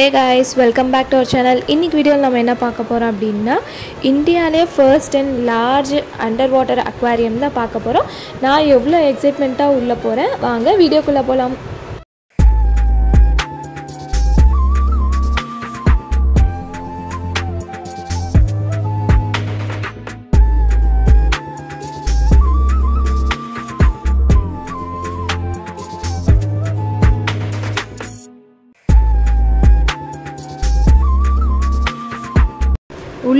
Hey guys welcome back to our channel இன்றைக்கி வீடியோவில் நம்ம என்ன பார்க்க போகிறோம் அப்படின்னா இந்தியாவிலே first and large underwater aquarium தான் பார்க்க போகிறோம் நான் எவ்வளோ எக்ஸைட்மெண்ட்டாக உள்ளே போகிறேன் வாங்க வீடியோக்குள்ளே போகலாம்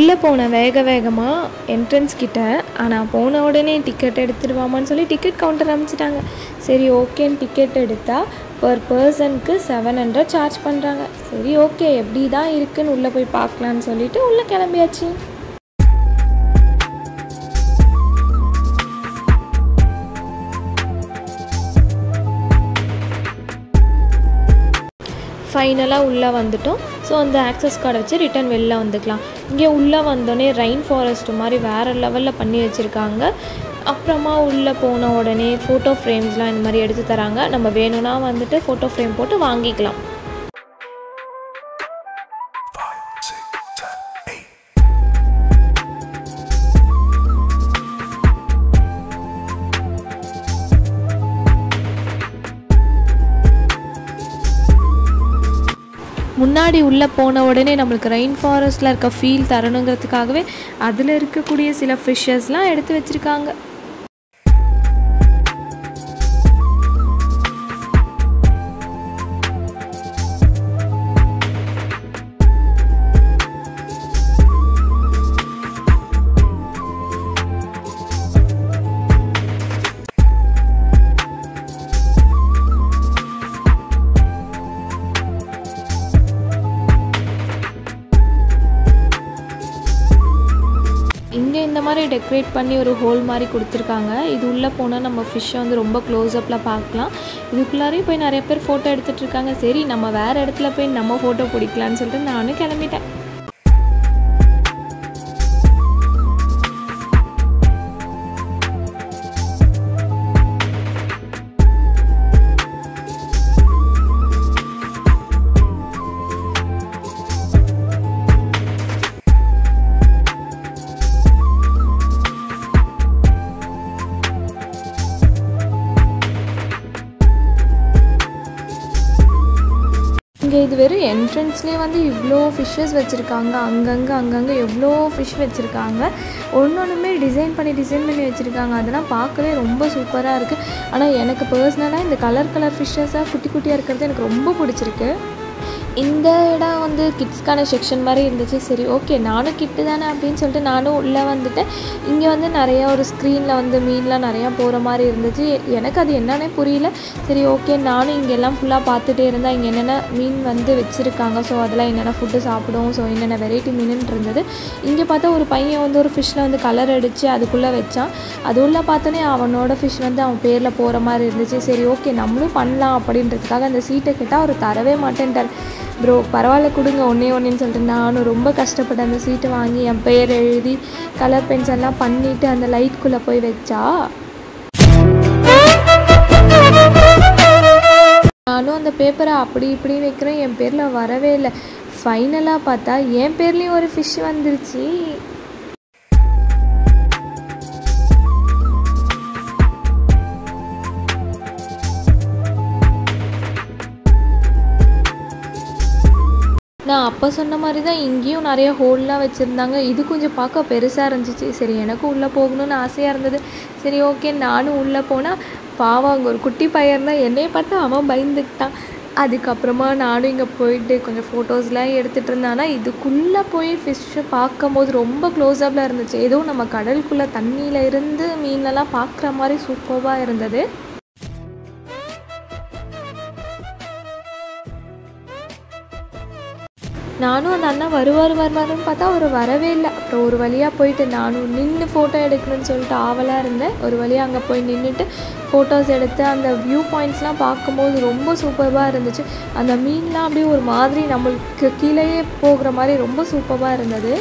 உள்ளே போன வேக வேகமாக என்ட்ரன்ஸ் கிட்ட ஆனால் போன உடனே டிக்கெட் எடுத்துருவாமான்னு சொல்லி டிக்கெட் கவுண்டர் அமைச்சிட்டாங்க சரி ஓகேன்னு டிக்கெட் எடுத்தால் பர் பர்சனுக்கு செவன் ஹண்ட்ரட் சார்ஜ் பண்ணுறாங்க சரி ஓகே எப்படி தான் இருக்குதுன்னு உள்ளே போய் பார்க்கலான்னு சொல்லிட்டு உள்ளே கிளம்பியாச்சு. ஃபைனலாக உள்ளே வந்துட்டோம். ஸோ அந்த ஆக்சஸ் கார்டை வச்சு ரிட்டன் வெளில வந்துக்கலாம். இங்கே உள்ளே வந்தோடனே ரெயின் ஃபாரஸ்ட் மாதிரி வேறு லெவலில் பண்ணி வச்சுருக்காங்க. அப்புறமா உள்ளே போன உடனே ஃபோட்டோ ஃப்ரேம்ஸ்லாம் இந்த மாதிரி எடுத்து தராங்க. நம்ம வேணும்னா வந்துட்டு ஃபோட்டோ ஃப்ரேம் போட்டு வாங்கிக்கலாம். முன்னாடி உள்ளே போன உடனே நம்மளுக்கு ரெயின் ஃபாரஸ்ட்டில் இருக்க ஃபீல் தரணுங்கிறதுக்காகவே அதில் இருக்கக்கூடிய சில ஃபிஷ்ஷஸ்லாம் எடுத்து வச்சுருக்காங்க. இந்த மாதிரி டெக்கரேட் பண்ணி ஒரு ஹோல் மாதிரி கொடுத்துருக்காங்க. இது உள்ளே போனால் நம்ம ஃபிஷ்ஷை வந்து ரொம்ப க்ளோஸ்அப்பில் பார்க்கலாம். இதுக்குள்ளாரையும் போய் நிறைய பேர் ஃபோட்டோ எடுத்துகிட்டு இருக்காங்க. சரி நம்ம வேறு இடத்துல போய் நம்ம ஃபோட்டோ பிடிக்கலான்னு சொல்லிட்டு நானும் கிளம்பிட்டேன். இங்கே இது வெறும் என்ட்ரன்ஸ்லேயே வந்து இவ்வளோ ஃபிஷ்ஷஸ் வச்சுருக்காங்க. அங்கங்கே அங்கங்கே எவ்வளோ ஃபிஷ் வச்சுருக்காங்க. ஒன்று ஒன்றுமே டிசைன் பண்ணி டிசைன் பண்ணி வச்சுருக்காங்க. அதெல்லாம் பார்க்கவே ரொம்ப சூப்பராக இருக்குது ஆனால் எனக்கு பர்சனலாக இந்த கலர் கலர் ஃபிஷ்ஷஸாக குட்டி குட்டியாக இருக்கிறது எனக்கு ரொம்ப பிடிச்சிருக்கு. இந்த இடம் வந்து கிட்ஸ்க்கான செக்ஷன் மாதிரி இருந்துச்சு. சரி ஓகே நானும் கிட்டு தானே அப்படின்னு சொல்லிட்டு நானும் உள்ளே வந்துட்டேன். இங்கே வந்து நிறையா ஒரு ஸ்க்ரீனில் வந்து மீன்லாம் நிறையா போகிற மாதிரி இருந்துச்சு. எனக்கு அது என்னன்னே புரியல. சரி ஓகே நானும் இங்கே எல்லாம் ஃபுல்லாக பார்த்துட்டே இருந்தால் இங்கே என்னென்ன மீன் வந்து வச்சுருக்காங்க. ஸோ அதெல்லாம் என்னென்ன ஃபுட்டு சாப்பிடும். ஸோ என்னென்ன வெரைட்டி மீனுன்னு இருந்தது. இங்கே பார்த்தா ஒரு பையன் வந்து ஒரு ஃபிஷ்ஷில் வந்து கலர் அடித்து அதுக்குள்ளே வச்சான். அது உள்ளே பார்த்தோன்னே அவனோட ஃபிஷ் வந்து அவன் பேரில் போகிற மாதிரி இருந்துச்சு. சரி ஓகே நம்மளும் பண்ணலாம் அப்படின்றதுக்காக அந்த சீட்டை கேட்டால் அவர் தரவே மாட்டேன்ட்டார். ப்ரோ பரவாயில்ல கொடுங்க. ஒன்றே ஒன்றேன்னு சொல்லிட்டு நானும் ரொம்ப கஷ்டப்பட்டு அந்த சீட்டை வாங்கி என் பேர் எழுதி கலர் பென்சில்லாம் பண்ணிவிட்டு அந்த லைட்குள்ளே போய் வச்சா? நானும் அந்த பேப்பரை அப்படி இப்படி வைக்கிறேன். என் பேரில் வரவே இல்லை. ஃபைனலாக பார்த்தா என் பேர்லேயும் ஒரு ஃபிஷ் வந்துருச்சு. நான் அப்போ சொன்ன மாதிரி தான் இங்கேயும் நிறைய ஹோல்லாம் வச்சுருந்தாங்க. இது கொஞ்சம் பார்க்க பெருசாக இருந்துச்சு. சரி எனக்கும் உள்ளே போகணும்னு ஆசையாக இருந்தது. சரி ஓகே நானும் உள்ளே போனால் பாவம் அங்கே ஒரு குட்டி பையன் தான் என்னைய பார்த்து அவன் பயந்துக்கிட்டான். அதுக்கப்புறமா நானும் இங்கே போயிட்டு கொஞ்சம் ஃபோட்டோஸ்லாம் எடுத்துகிட்டு இருந்தேன். ஆனால் இதுக்குள்ளே போய் ஃபிஷ்ஷை பார்க்கும்போது ரொம்ப க்ளோஸ்அப்பில் இருந்துச்சு. ஏதோ நம்ம கடலுக்குள்ளே தண்ணியில் இருந்து மீனெல்லாம் பார்க்குற மாதிரி சூப்பராக இருந்தது. நானும் அந்த அண்ணா வருவார் வருவாருன்னு பார்த்தா அவர் வரவே இல்லை. அப்புறம் ஒரு வழியாக போயிட்டு நானும் நின்று ஃபோட்டோ எடுக்கணும்னு சொல்லிட்டு ஆவலாக இருந்தேன். ஒரு வழியாக அங்கே போய் நின்றுட்டு ஃபோட்டோஸ் எடுத்து அந்த வியூ பாயிண்ட்ஸ்லாம் பார்க்கும்போது ரொம்ப சூப்பராக இருந்துச்சு. அந்த மீன்லாம் அப்படியே ஒரு மாதிரி நம்மளுக்கு கீழேயே போகிற மாதிரி ரொம்ப சூப்பராக இருந்தது.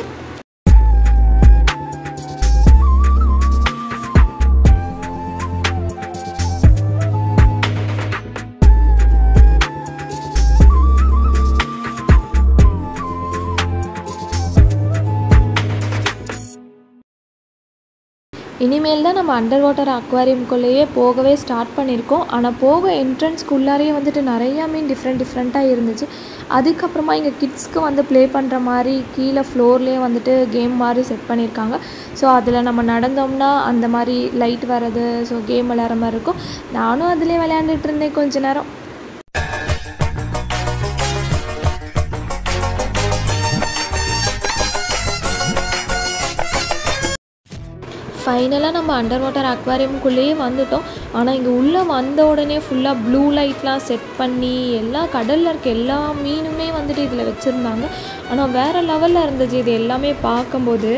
இனிமேல் தான் நம்ம அண்டர் வாட்டர் அக்வாரியம்குள்ளேயே போகவே ஸ்டார்ட் பண்ணியிருக்கோம். ஆனால் போக என்ட்ரன்ஸ்க்குள்ளாரையே வந்துட்டு நிறையா மீன் டிஃப்ரெண்ட் டிஃப்ரெண்ட்டாக இருந்துச்சு. அதுக்கப்புறமா இங்கே கிட்ஸ்க்கு வந்து ப்ளே பண்ணுற மாதிரி கீழே ஃப்ளோர்லேயே வந்துட்டு கேம் மாதிரி செட் பண்ணியிருக்காங்க. ஸோ அதில் நம்ம நடந்தோம்னா அந்த மாதிரி லைட் வர்றது ஸோ கேம் விளையாடுற மாதிரி இருக்கும். நானும் அதிலே விளையாண்டுட்டு இருந்தேன் கொஞ்ச நேரம். ஃபைனலாக நம்ம அண்டர் வாட்டர் அக்வாரியம்குள்ளேயே வந்துட்டோம். ஆனால் இங்கே உள்ளே வந்த உடனே ஃபுல்லாக ப்ளூ லைட்லாம் செட் பண்ணி எல்லா கடலில் இருக்க எல்லா மீனுமே வந்துட்டு இதில் வச்சுருந்தாங்க. ஆனால் வேறு லெவலில் இருந்துச்சு. இது எல்லாமே பார்க்கும்போது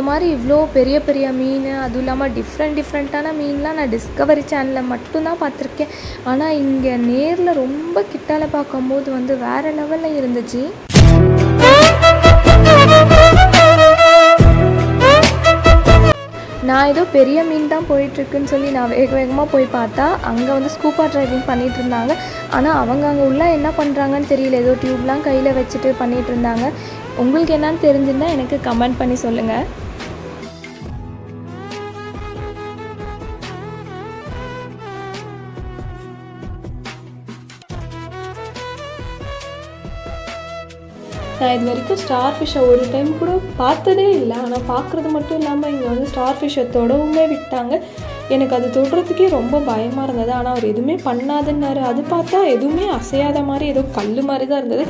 இந்த மாதிரி இவ்வளோ பெரிய பெரிய மீன் அதுவும் இல்லாமல் டிஃப்ரெண்ட் டிஃப்ரெண்ட்டான மீன்லாம் நான் டிஸ்கவரி சேனலில் மட்டும்தான் பார்த்துருக்கேன். ஆனால் இங்கே நேரில் ரொம்ப கிட்டால பார்க்கும்போது வந்து வேறு லெவலில் இருந்துச்சு. நான் ஏதோ பெரிய மீன் தான் போயிட்டுருக்குன்னு சொல்லி நான் வேக வேகமாக போய் பார்த்தா அங்கே வந்து ஸ்கூப்பா ட்ரைவிங் பண்ணிகிட்டு இருந்தாங்க. ஆனால் அவங்க அங்கே உள்ள என்ன பண்ணுறாங்கன்னு தெரியல. ஏதோ டியூப்லாம் கையில் வச்சுட்டு பண்ணிகிட்டு இருந்தாங்க. உங்களுக்கு என்னன்னு தெரிஞ்சிருந்தா எனக்கு கமெண்ட் பண்ணி சொல்லுங்கள் நான் இது வரைக்கும் ஸ்டார் ஃபிஷ்ஷை ஒரு டைம் கூட பார்த்ததே இல்லை. ஆனால் பார்க்குறது மட்டும் இல்லாமல் இங்கே வந்து ஸ்டார் ஃபிஷ்ஷை தொடவுமே விட்டாங்க. எனக்கு அது தொடுறதுக்கே ரொம்ப பயமாக இருந்தது. ஆனால் அவர் எதுவுமே பண்ணாதுன்னாரு. அது பார்த்தா எதுவுமே அசையாத மாதிரி ஏதோ கல் மாதிரி தான் இருந்தது.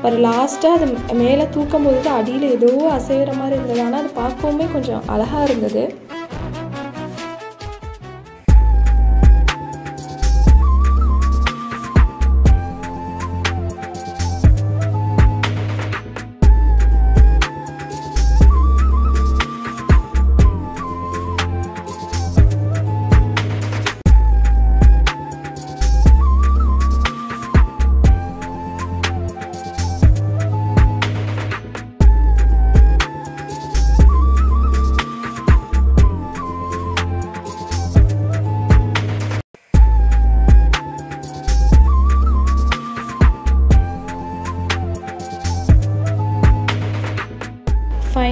அவர் லாஸ்ட்டாக அது மேலே தூக்கும் போது அடியில் ஏதோ அசைகிற மாதிரி இருந்தது. ஆனால் அது பார்க்கவுமே கொஞ்சம் அழகாக இருந்தது.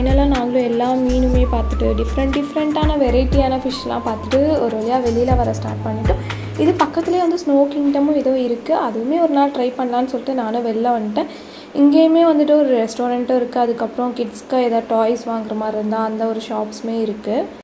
ஃபைனலாக நாங்களும் எல்லா மீனுமே பார்த்துட்டு டிஃப்ரெண்ட் டிஃப்ரெண்ட்டான வெரைட்டியான ஃபிஷ்லாம் பார்த்துட்டு ஒரு வழியாக வெளியில் வர ஸ்டார்ட் பண்ணிட்டோம். இது பக்கத்துலேயே வந்து ஸ்னோ கிங்டமும் ஏதோ இருக்குது அதுவுமே ஒரு நாள் ட்ரை பண்ணலான்னு சொல்லிட்டு நானும் வெளில வந்துட்டேன். இங்கேயுமே வந்துட்டு ஒரு ரெஸ்டாரண்ட்டும் இருக்குது அதுக்கப்புறம் கிட்ஸ்க்கு ஏதாவது டாய்ஸ் வாங்குற மாதிரி இருந்தால் அந்த ஒரு ஷாப்ஸுமே இருக்குது